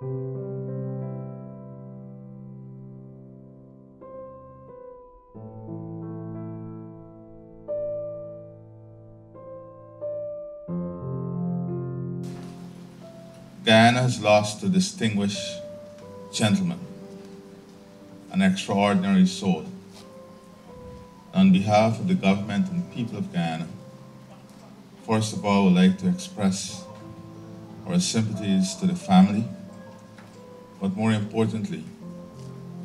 Guyana has lost a distinguished gentleman, an extraordinary soul. On behalf of the government and people of Guyana, first of all, I would like to express our sympathies to the family, but more importantly,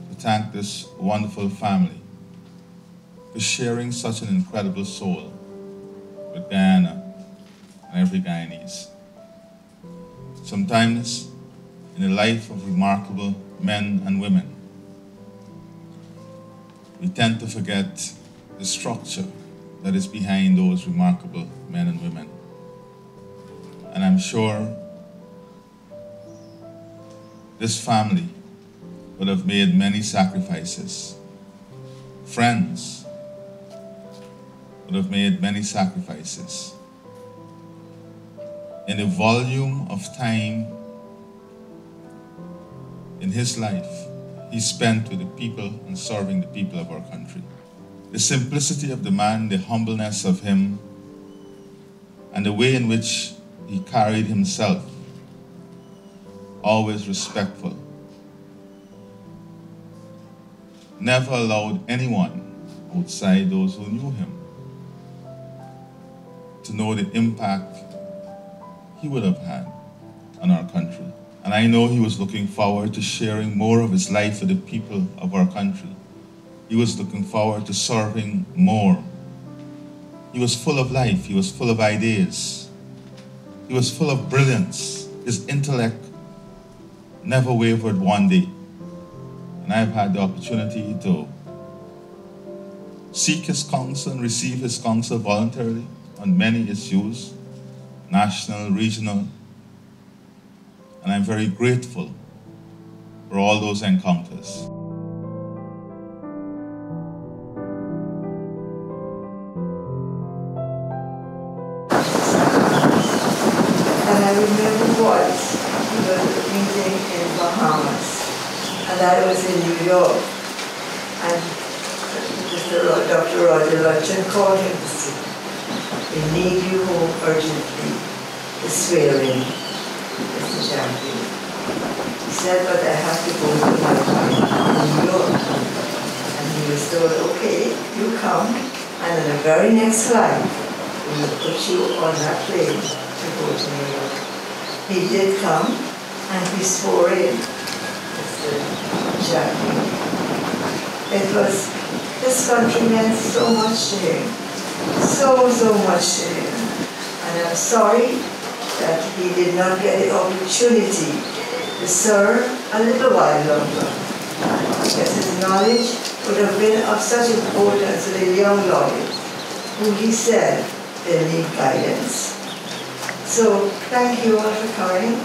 to thank this wonderful family for sharing such an incredible soul with Guyana and every Guyanese. Sometimes, in the life of remarkable men and women, we tend to forget the structure that is behind those remarkable men and women. And I'm sure this family would have made many sacrifices. Friends would have made many sacrifices in the volume of time in his life he spent with the people and serving the people of our country. The simplicity of the man, the humbleness of him, and the way in which he carried himself, always respectful, never allowed anyone outside those who knew him to know the impact he would have had on our country. And I know he was looking forward to sharing more of his life with the people of our country. He was looking forward to serving more. He was full of life, he was full of ideas, he was full of brilliance. His intellect never wavered one day. And I've had the opportunity to seek his counsel and receive his counsel voluntarily on many issues national, regional. And I'm very grateful for all those encounters. And I remember once at a in Bahamas, and I was in New York, and Mr. Dr. Roger Luncheon called him to see. We need you home urgently to swearing, Mr. Jagdeo. He said, but I have to go to my in New York. And he was told, okay, you come, and on the very next flight, we will put you on that plane to go to New York. He did come, and he swore in. Jagdeo. It was, this country meant so much to him so, so much to him. And I'm sorry that he did not get the opportunity to serve a little while longer. Because his knowledge would have been of such importance to the young lawyers who he said they need guidance. So thank you all for coming.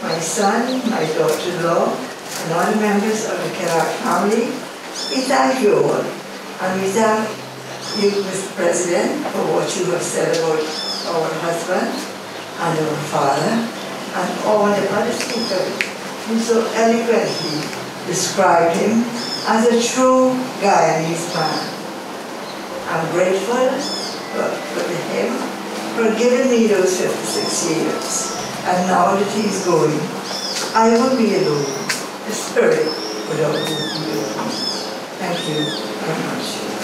My son, my daughter-in-law, and all members of the Kennard family, we thank you all. And we thank you, Mr. President, for what you have said about our husband and our father and all the other speakers who so eloquently described him as a true Guyanese man. I'm grateful for, for him for giving me those 56 years. And now that he's going, I will be alone. The spirit will be alone. Thank you very much.